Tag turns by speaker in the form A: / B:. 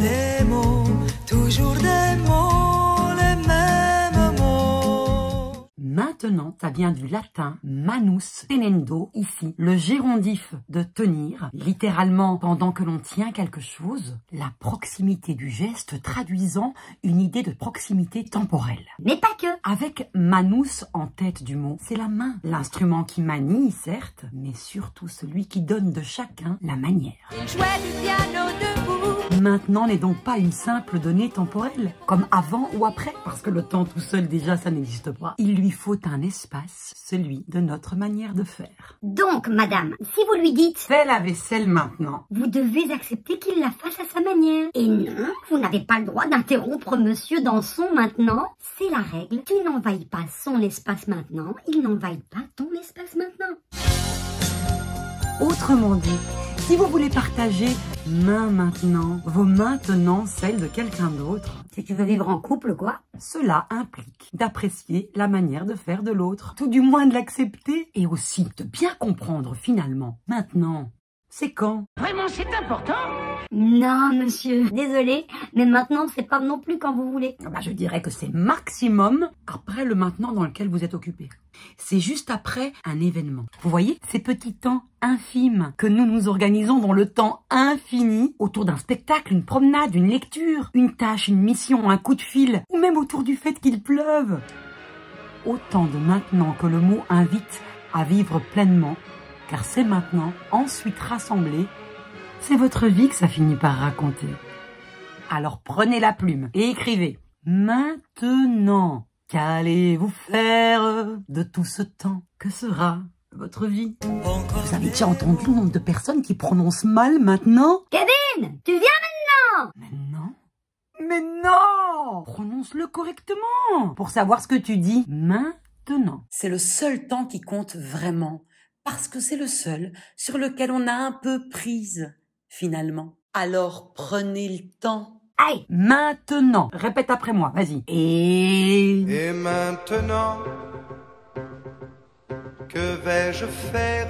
A: there.
B: Maintenant, ça vient du latin manus tenendo, ici, le gérondif de tenir, littéralement pendant que l'on tient quelque chose, la proximité du geste traduisant une idée de proximité temporelle.
C: Mais pas que.
B: Avec manus en tête du mot, c'est la main, l'instrument qui manie, certes, mais surtout celui qui donne de chacun la manière.
D: Il jouait du piano debout.
B: Maintenant n'est donc pas une simple donnée temporelle, comme avant ou après, parce que le temps tout seul déjà ça n'existe pas. Il lui faut un espace, celui de notre manière de faire.
C: Donc, madame, si vous lui dites,
B: Fais la vaisselle maintenant.
C: vous devez accepter qu'il la fasse à sa manière. Et non, vous n'avez pas le droit d'interrompre monsieur dans son maintenant. C'est la règle. Tu n'envahis pas son espace maintenant, il n'envahit pas ton espace maintenant.
B: Autrement dit, si vous voulez partager main maintenant, vos maintenant celles de quelqu'un d'autre,
C: Si tu veux vivre en couple, quoi?
B: cela implique d'apprécier la manière de faire de l'autre, tout du moins de l'accepter, et aussi de bien comprendre finalement. Maintenant, c'est quand?
C: Non, monsieur. Désolé, mais maintenant, c'est pas non plus quand vous voulez.
B: Ah bah, Je dirais que c'est maximum après le maintenant dans lequel vous êtes occupé. C'est juste après un événement. Vous voyez, ces petits temps infimes que nous nous organisons dans le temps infini, autour d'un spectacle, une promenade, une lecture, une tâche, une mission, un coup de fil, ou même autour du fait qu'il pleuve. Autant de maintenant que le mot invite à vivre pleinement, car c'est maintenant, ensuite rassemblé, c'est votre vie que ça finit par raconter. Alors prenez la plume et écrivez. Maintenant, qu'allez-vous faire de tout ce temps Que sera votre vie?
A: Encore
B: Vous avez déjà entendu le nombre de personnes qui prononcent mal maintenant?
C: Kevin, tu viens
B: Maintenant? Mais non Prononce-le correctement pour savoir ce que tu dis maintenant. C'est le seul temps qui compte vraiment parce que c'est le seul sur lequel on a un peu prise finalement. Alors prenez le temps.
C: Aïe
B: Maintenant. Répète après moi, vas-y. Et...
E: Et maintenant, que vais-je faire?